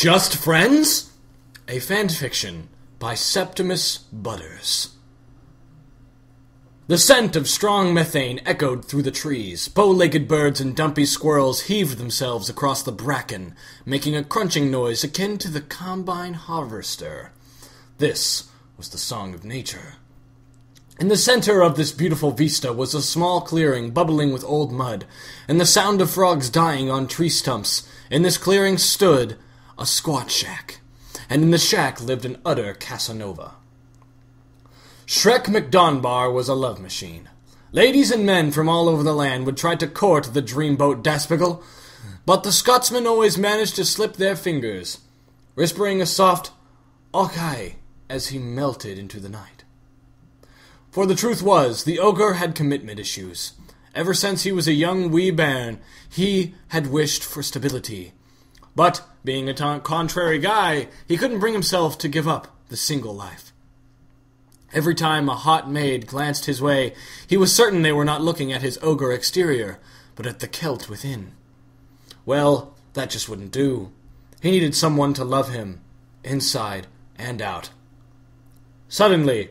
Just Friends? A fanfiction by Septimus Butters. The scent of strong methane echoed through the trees. Bow-legged birds and dumpy squirrels heaved themselves across the bracken, making a crunching noise akin to the combine harvester. This was the song of nature. In the center of this beautiful vista was a small clearing bubbling with old mud, and the sound of frogs dying on tree stumps. In this clearing stood a squat shack, and in the shack lived an utter Casanova. Shrek McDonbar was a love machine. Ladies and men from all over the land would try to court the dreamboat Daspigal, but the Scotsmen always managed to slip their fingers, whispering a soft "Okay" as he melted into the night. For the truth was, the ogre had commitment issues. Ever since he was a young wee bairn, he had wished for stability. But, being a contrary guy, he couldn't bring himself to give up the single life. Every time a hot maid glanced his way, he was certain they were not looking at his ogre exterior, but at the Celt within. Well, that just wouldn't do. He needed someone to love him, inside and out. Suddenly,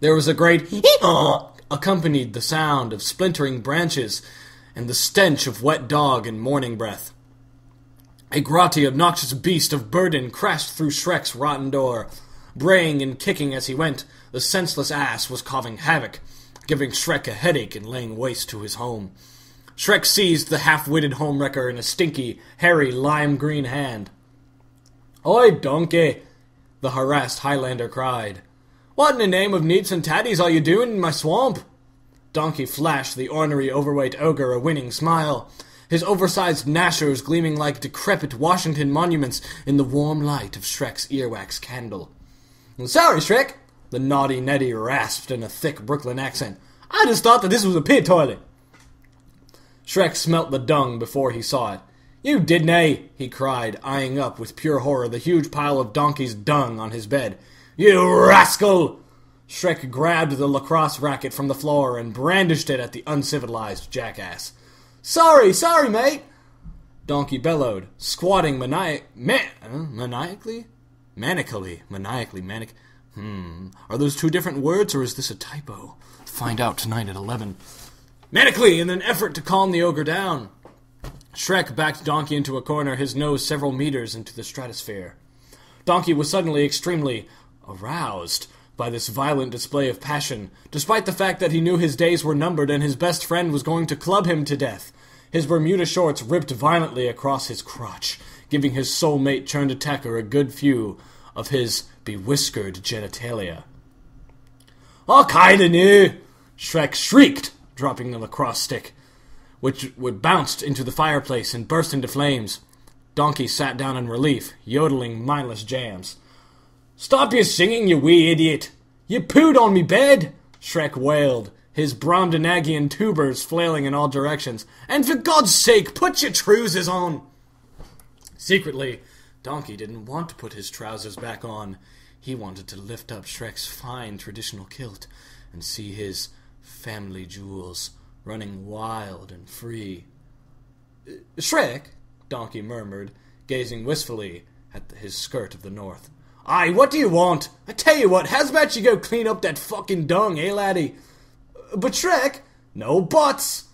there was a great accompanied the sound of splintering branches and the stench of wet dog and morning breath. A grotty, obnoxious beast of burden crashed through Shrek's rotten door. Braying and kicking as he went, the senseless ass was causing havoc, giving Shrek a headache and laying waste to his home. Shrek seized the half-witted homewrecker in a stinky, hairy, lime-green hand. Oi, donkey! The harassed Highlander cried. What in the name of neeps and tatties are you doing in my swamp? Donkey flashed the ornery, overweight ogre a winning smile, his oversized gnashers gleaming like decrepit Washington monuments in the warm light of Shrek's earwax candle. Sorry, Shrek, the naughty Nettie rasped in a thick Brooklyn accent. I just thought that this was a pit toilet. Shrek smelt the dung before he saw it. You didn't, eh? he cried, eyeing up with pure horror the huge pile of donkey's dung on his bed. You rascal! Shrek grabbed the lacrosse racket from the floor and brandished it at the uncivilized jackass. Sorry, sorry, mate! Donkey bellowed, squatting mani- man- uh, maniacally? Manically. Maniacally. Manic. Hmm. Are those two different words, or is this a typo? Find out tonight at 11. Manically, in an effort to calm the ogre down. Shrek backed Donkey into a corner, his nose several meters into the stratosphere. Donkey was suddenly extremely aroused by this violent display of passion, despite the fact that he knew his days were numbered and his best friend was going to club him to death. His Bermuda shorts ripped violently across his crotch, giving his soulmate turned attacker a good view of his bewhiskered genitalia. Ah, I kinda knew! Shrek shrieked, dropping the lacrosse stick, which would bounced into the fireplace and burst into flames. Donkey sat down in relief, yodeling mindless jams. Stop your singing, you wee idiot! You pooed on me bed! Shrek wailed, his Bromdonagian tubers flailing in all directions. And for God's sake, put your trousers on! Secretly, Donkey didn't want to put his trousers back on. He wanted to lift up Shrek's fine traditional kilt and see his family jewels running wild and free. Uh, Shrek, Donkey murmured, gazing wistfully at his skirt of the north. Aye, what do you want? I tell you what, how's about you go clean up that fucking dung, eh, laddie? But Shrek, no buts.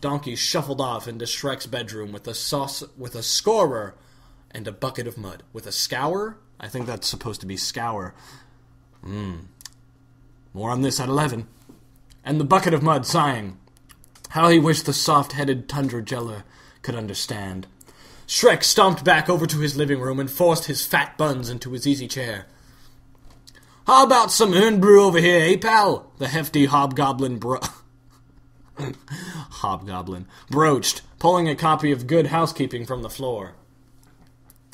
Donkey shuffled off into Shrek's bedroom with a sauce with a scorer and a bucket of mud. With a scour? I think that's supposed to be scour. Mmm. More on this at eleven. And the bucket of mud sighing. How he wished the soft headed tundra jeller could understand. Shrek stomped back over to his living room and forced his fat buns into his easy chair. How about some Irn-Bru over here, eh, pal? The hefty hobgoblin bro. hobgoblin broached, pulling a copy of Good Housekeeping from the floor.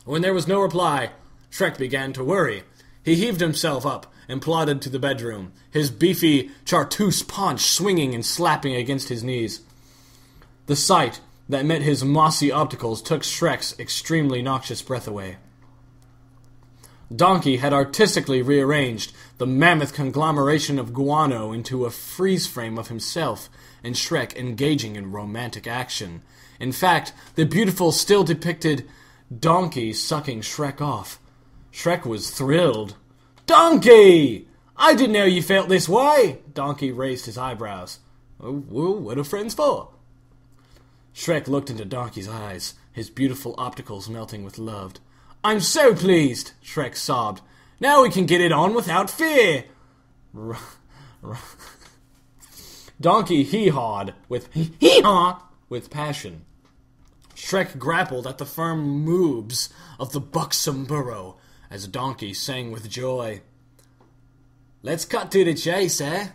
When there was no reply, Shrek began to worry. He heaved himself up and plodded to the bedroom, his beefy chartreuse paunch swinging and slapping against his knees. The sight that met his mossy opticals took Shrek's extremely noxious breath away. Donkey had artistically rearranged the mammoth conglomeration of guano into a freeze frame of himself and Shrek engaging in romantic action. In fact, the beautiful still depicted Donkey sucking Shrek off. Shrek was thrilled. Donkey! I didn't know you felt this way! Donkey raised his eyebrows. Oh, what are friends for? Shrek looked into Donkey's eyes, his beautiful opticals melting with love. I'm so pleased, Shrek sobbed. Now we can get it on without fear. Donkey hee-hawed with hee-haw with passion. Shrek grappled at the firm moobs of the buxom burro as Donkey sang with joy. Let's cut to the chase, eh?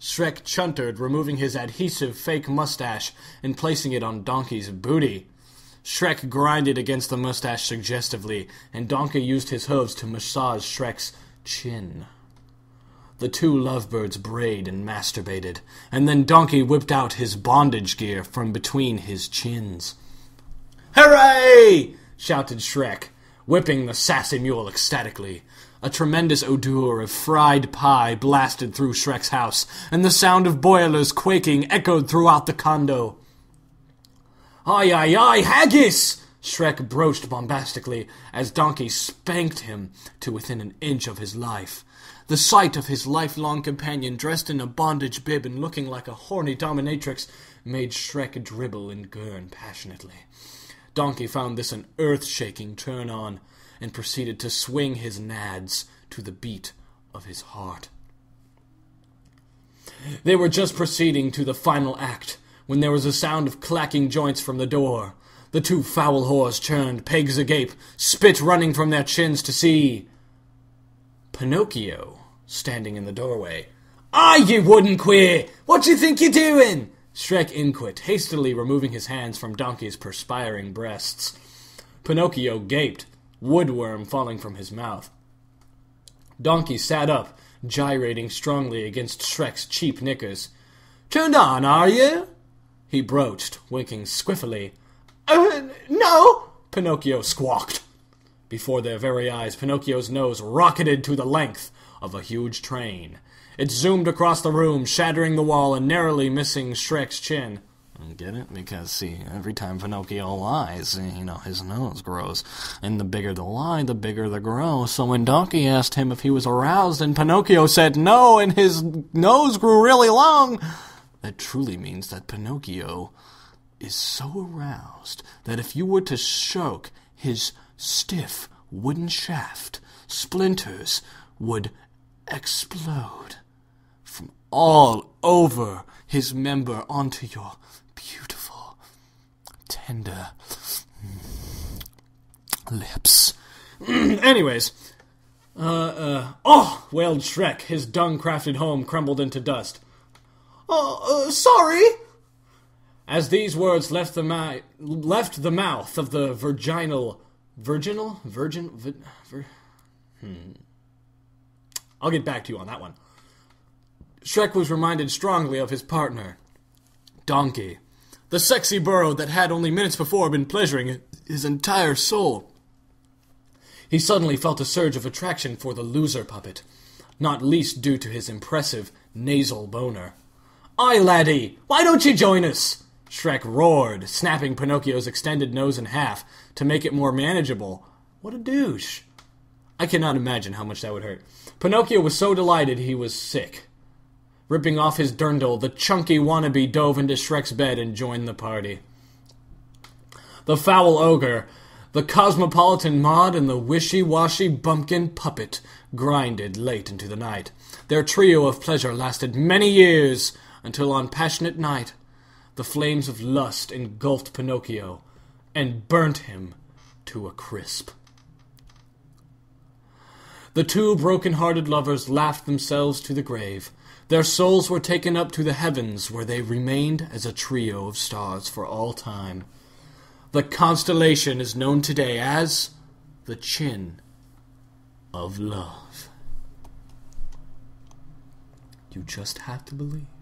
Shrek chuntered, removing his adhesive fake mustache and placing it on Donkey's booty. Shrek grinded against the mustache suggestively, and Donkey used his hooves to massage Shrek's chin. The two lovebirds brayed and masturbated, and then Donkey whipped out his bondage gear from between his chins. Hooray! shouted Shrek, whipping the sassy mule ecstatically. A tremendous odor of fried pie blasted through Shrek's house, and the sound of boilers quaking echoed throughout the condo. Aye, aye, aye, haggis! Shrek broached bombastically as Donkey spanked him to within an inch of his life. The sight of his lifelong companion dressed in a bondage bib and looking like a horny dominatrix made Shrek dribble and gurn passionately. Donkey found this an earth-shaking turn-on and proceeded to swing his nads to the beat of his heart. They were just proceeding to the final act when there was a sound of clacking joints from the door. The two foul whores turned, pegs agape, spit running from their chins to see Pinocchio standing in the doorway. Ah, you wooden queer! What you think you're doing? Shrek inquit, hastily removing his hands from Donkey's perspiring breasts. Pinocchio gaped, woodworm falling from his mouth. Donkey sat up, gyrating strongly against Shrek's cheap knickers. Turned on, are you? He broached, winking squiffily. Uh, no! Pinocchio squawked. Before their very eyes, Pinocchio's nose rocketed to the length of a huge train. It zoomed across the room, shattering the wall and narrowly missing Shrek's chin. Get it? Because, see, every time Pinocchio lies, you know, his nose grows. And the bigger the lie, the bigger the grow. So when Donkey asked him if he was aroused, and Pinocchio said no, and his nose grew really long, that truly means that Pinocchio is so aroused that if you were to choke his stiff wooden shaft, splinters would explode from all over his member onto your tender lips. Anyways, uh, uh, oh, wailed Shrek. His dung-crafted home crumbled into dust. Oh, uh, sorry. As these words left the ma- left the mouth of the virginal, virginal, virgin, vi- vir- hmm. I'll get back to you on that one. Shrek was reminded strongly of his partner, Donkey, the sexy burro that had only minutes before been pleasuring his entire soul. He suddenly felt a surge of attraction for the loser puppet, not least due to his impressive nasal boner. Aye, laddie, why don't you join us? Shrek roared, snapping Pinocchio's extended nose in half to make it more manageable. What a douche. I cannot imagine how much that would hurt. Pinocchio was so delighted he was sick. Ripping off his dirndl, the chunky wannabe dove into Shrek's bed and joined the party. The foul ogre, the cosmopolitan mod, and the wishy-washy bumpkin puppet grinded late into the night. Their trio of pleasure lasted many years, until on passionate night the flames of lust engulfed Pinocchio and burnt him to a crisp. The two broken-hearted lovers laughed themselves to the grave. Their souls were taken up to the heavens, where they remained as a trio of stars for all time. The constellation is known today as the Chin of Love. You just have to believe.